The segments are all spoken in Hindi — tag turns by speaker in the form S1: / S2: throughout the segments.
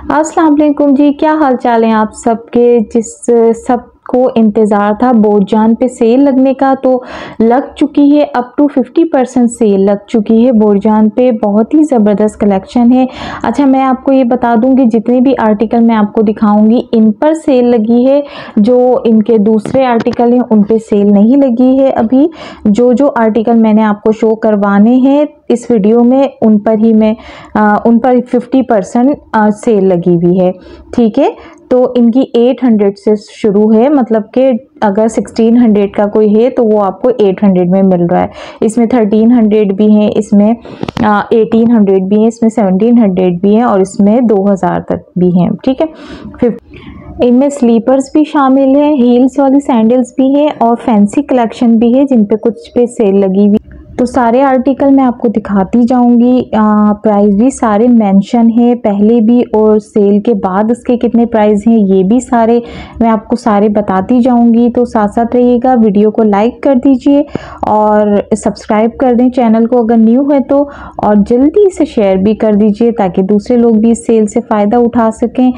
S1: अस्सलाम वालेकुम जी क्या हाल चाल हैं आप सबके? जिस सब को इंतज़ार था। बोरजान पे सेल लगने का तो लग चुकी है अप टू 50 परसेंट सेल लग चुकी है। बोरजान पे बहुत ही ज़बरदस्त कलेक्शन है। अच्छा मैं आपको ये बता दूँगी जितने भी आर्टिकल मैं आपको दिखाऊँगी इन पर सेल लगी है। जो इनके दूसरे आर्टिकल हैं उन पर सेल नहीं लगी है अभी। जो जो आर्टिकल मैंने आपको शो करवाने हैं इस वीडियो में उन पर ही मैं आ, उन पर 50 परसेंट सेल लगी हुई है। ठीक है? तो इनकी 800 से शुरू है मतलब कि अगर 1600 का कोई है तो वो आपको 800 में मिल रहा है। इसमें 1300 भी हैं इसमें आ, 1800 भी हैं इसमें 1700 भी हैं और इसमें 2000 तक भी हैं ठीक है? फिर इनमें स्लीपर्स भी शामिल हैं हील्स वाली सैंडल्स भी हैं और फैंसी कलेक्शन भी है जिन पे कुछ पे सेल लगी हुई तो सारे आर्टिकल मैं आपको दिखाती जाऊँगी। प्राइस भी सारे मेंशन है। पहले भी और सेल के बाद उसके कितने प्राइस हैं, ये भी सारे मैं आपको सारे बताती जाऊँगी। तो साथ साथ रहिएगा वीडियो को लाइक कर दीजिए और सब्सक्राइब कर दें चैनल को अगर न्यू है तो और जल्दी से शेयर भी कर दीजिए ताकि दूसरे लोग भी इस सेल से फ़ायदा उठा सकें।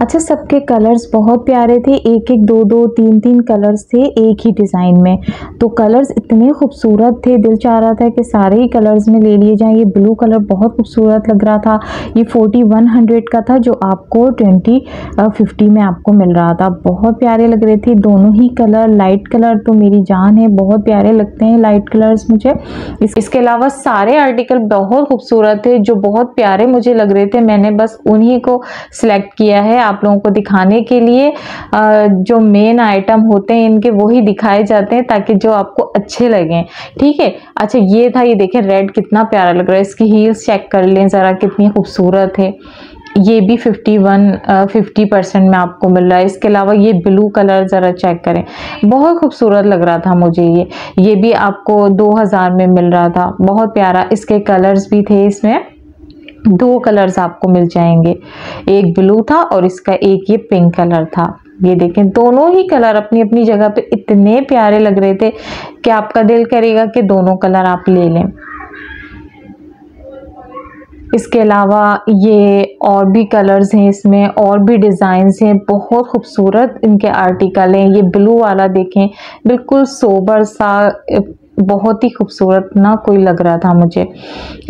S1: अच्छा सबके कलर्स बहुत प्यारे थे। एक एक दो दो तीन तीन कलर्स थे एक ही डिज़ाइन में। तो कलर्स इतने खूबसूरत थे। दिल चाह रहा था कि सारे ही कलर्स में ले लिए जाएँ। ये ब्लू कलर बहुत खूबसूरत लग रहा था। ये फोर्टी वन हंड्रेड का था जो आपको ट्वेंटी फिफ्टी में आपको मिल रहा था। बहुत प्यारे लग रहे थे। दोनों ही कलर लाइट कलर तो मेरी जान है। बहुत प्यारे लगते हैं लाइट कलर्स मुझे। इस, इसके अलावा सारे आर्टिकल बहुत खूबसूरत थे जो बहुत प्यारे मुझे लग रहे थे। मैंने बस उन्हीं को सिलेक्ट किया है। आप लोगों को दिखाने के लिए जो मेन आइटम होते हैं, इनके वही दिखाए जाते हैं ताकि जो आपको अच्छे लगें। ठीक है? अच्छा ये था, ये देखें रेड कितना प्यारा लग रहा है। इसकी हील्स चेक कर लें, ज़रा कितनी खूबसूरत है। ये भी 51 फिफ्टी परसेंट में आपको मिल रहा है। इसके अलावा ये ब्लू कलर ज़रा चेक करें। बहुत खूबसूरत लग रहा था मुझे ये। ये भी आपको 2000 में मिल रहा था। बहुत प्यारा। इसके कलर्स भी थे इसमें। दो कलर्स आपको मिल जाएँगे। एक ब्लू था और इसका एक ये पिंक कलर था। ये देखें, दोनों ही कलर अपनी अपनी जगह पे इतने प्यारे लग रहे थे कि आपका दिल करेगा कि दोनों कलर आप ले लें। इसके अलावा ये और भी कलर्स हैं इसमें, और भी डिज़ाइंस हैं, बहुत खूबसूरत इनके आर्टिकल हैं। ये ब्लू वाला देखें, बिल्कुल सोबर सा बहुत ही खूबसूरत ना कोई लग रहा था मुझे।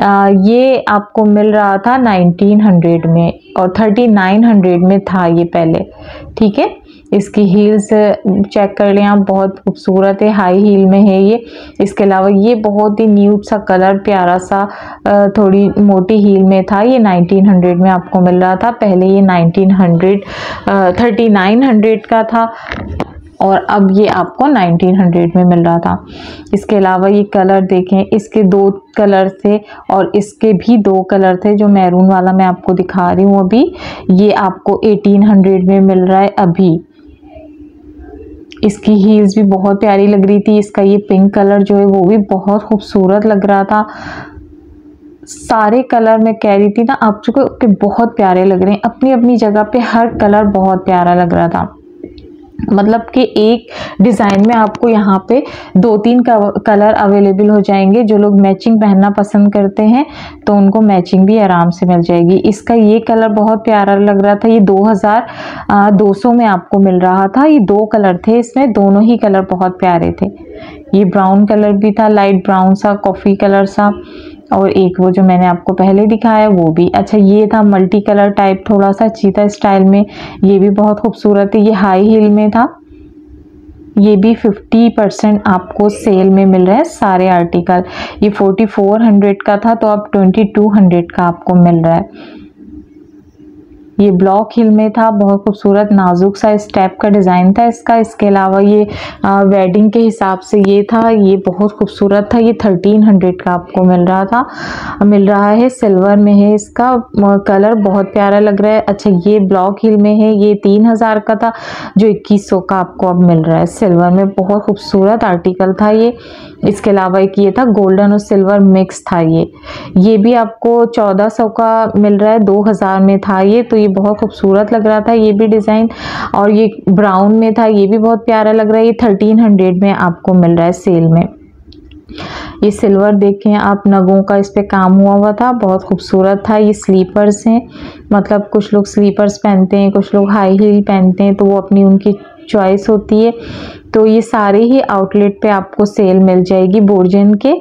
S1: आ, ये आपको मिल रहा था 1900 में और 3900 में था ये पहले ठीक है? इसकी हील्स चेक कर लें आप बहुत खूबसूरत है हाई हील में है ये। इसके अलावा ये बहुत ही न्यूट सा कलर प्यारा सा थोड़ी मोटी हील में था ये 1900 में आपको मिल रहा था। पहले ये 1900 3900 का था। और अब ये आपको 1900 में मिल रहा था। इसके अलावा ये कलर देखें, इसके दो कलर थे और इसके भी दो कलर थे जो मैरून वाला मैं आपको दिखा रही हूँ अभी। ये आपको 1800 में मिल रहा है अभी। इसकी हील्स भी बहुत प्यारी लग रही थी, इसका ये पिंक कलर जो है वो भी बहुत खूबसूरत लग रहा था। सारे कलर मैं कह रही थी ना, आप चुके बहुत प्यारे लग रहे हैं अपनी अपनी जगह पे हर कलर बहुत प्यारा लग रहा था। मतलब कि एक डिज़ाइन में आपको यहाँ पे दो तीन कलर अवेलेबल हो जाएँगे, जो लोग मैचिंग पहनना पसंद करते हैं तो उनको मैचिंग भी आराम से मिल जाएगी। इसका ये कलर बहुत प्यारा लग रहा था, ये 2200 में आपको मिल रहा था। ये दो कलर थे इसमें, दोनों ही कलर बहुत प्यारे थे। ये ब्राउन कलर भी था लाइट ब्राउन सा कॉफ़ी कलर सा। और एक वो जो मैंने आपको पहले दिखाया, वो भी। अच्छा ये था मल्टी कलर टाइप थोड़ा सा चीता स्टाइल में। ये भी बहुत खूबसूरत है। ये हाई हील में था। ये भी 50 परसेंट आपको सेल में मिल रहा है सारे आर्टिकल ये 4400 का था तो अब 2200 का आपको मिल रहा है। ये ब्लॉक हिल में था बहुत खूबसूरत नाजुक सा स्टेप का डिज़ाइन था इसका। इसके अलावा ये आ, वेडिंग के हिसाब से ये था ये बहुत खूबसूरत था ये थर्टीन हंड्रेड का आपको मिल रहा था। मिल रहा है सिल्वर में है इसका कलर बहुत प्यारा लग रहा है। अच्छा ये ब्लॉक हिल में है ये तीन हज़ार का था जो इक्कीस सौ का आपको अब मिल रहा है। सिल्वर में बहुत खूबसूरत आर्टिकल था ये। इसके अलावा एक ये था गोल्डन और सिल्वर मिक्स था ये। ये भी आपको चौदह सौ का मिल रहा है दो हज़ार में था ये तो ये बहुत खूबसूरत लग रहा था ये भी डिज़ाइन। और ये ब्राउन में था, ये भी बहुत प्यारा लग रहा है। ये थर्टीन हंड्रेड में आपको मिल रहा है सेल में। ये सिल्वर देखें आप, नगों का इस पे काम हुआ हुआ था, बहुत खूबसूरत था। ये स्लीपर्स हैं मतलब कुछ लोग स्लीपर्स पहनते हैं, कुछ लोग हाई हील पहनते हैं तो वो अपनी उनकी चॉइस होती है। तो ये सारे ही आउटलेट पे आपको सेल मिल जाएगी बोर्जन के।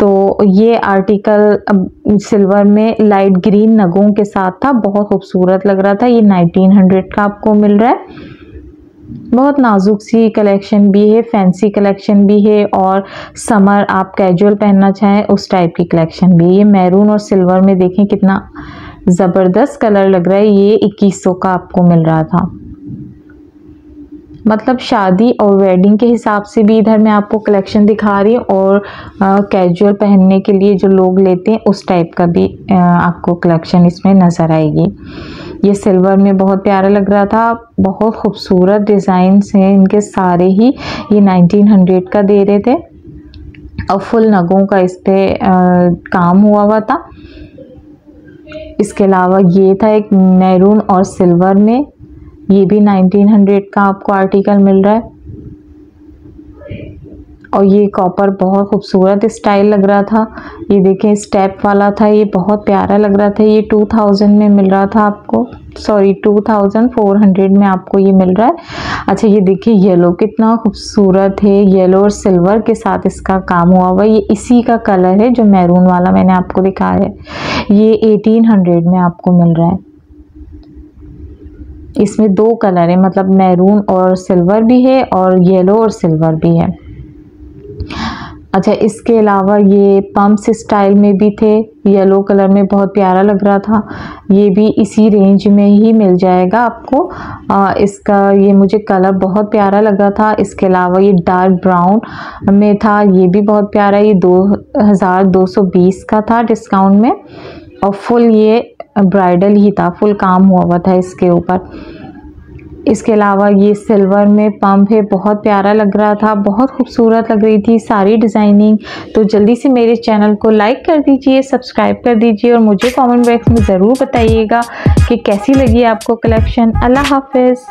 S1: तो ये आर्टिकल सिल्वर में लाइट ग्रीन नगों के साथ था, बहुत खूबसूरत लग रहा था। ये 1900 का आपको मिल रहा है। बहुत नाजुक सी कलेक्शन भी है फैंसी कलेक्शन भी है और समर आप कैजुअल पहनना चाहें, उस टाइप की कलेक्शन भी है। ये मैरून और सिल्वर में देखें कितना ज़बरदस्त कलर लग रहा है। ये 2100 का आपको मिल रहा था। मतलब शादी और वेडिंग के हिसाब से भी इधर मैं आपको कलेक्शन दिखा रही हूँ और कैजुअल पहनने के लिए जो लोग लेते हैं उस टाइप का भी आ, आपको कलेक्शन इसमें नज़र आएगी। ये सिल्वर में बहुत प्यारा लग रहा था बहुत खूबसूरत डिज़ाइन हैं इनके सारे ही ये 1900 का दे रहे थे। और फुल नगों का इस पर काम हुआ हुआ था। इसके अलावा ये था एक मैरून और सिल्वर में ये भी 1900 का आपको आर्टिकल मिल रहा है। और ये कॉपर बहुत खूबसूरत स्टाइल लग रहा था। ये देखें स्टेप वाला था, ये बहुत प्यारा लग रहा था। ये 2000 में मिल रहा था आपको। सॉरी 2400 में आपको ये मिल रहा है। अच्छा ये देखिए येलो कितना खूबसूरत है। येलो और सिल्वर के साथ इसका काम हुआ हुआ ये इसी का कलर है जो मैरून वाला मैंने आपको दिखाया है। ये 1800 में आपको मिल रहा है। इसमें दो कलर है मतलब मैरून और सिल्वर भी है और येलो और सिल्वर भी है। अच्छा इसके अलावा ये पम्प्स स्टाइल में भी थे येलो कलर में बहुत प्यारा लग रहा था। ये भी इसी रेंज में ही मिल जाएगा आपको। आ, इसका ये मुझे कलर बहुत प्यारा लगा था। इसके अलावा ये डार्क ब्राउन में था ये भी बहुत प्यारा। ये दो हज़ार दो सौ बीस का था डिस्काउंट में। और फुल ये ब्राइडल ही था फुल काम हुआ हुआ था इसके ऊपर। इसके अलावा ये सिल्वर में पंप है, बहुत प्यारा लग रहा था, बहुत खूबसूरत लग रही थी सारी डिज़ाइनिंग तो जल्दी से मेरे चैनल को लाइक कर दीजिए सब्सक्राइब कर दीजिए और मुझे कमेंट बॉक्स में ज़रूर बताइएगा कि कैसी लगी आपको कलेक्शन अल्लाह हाफिज़।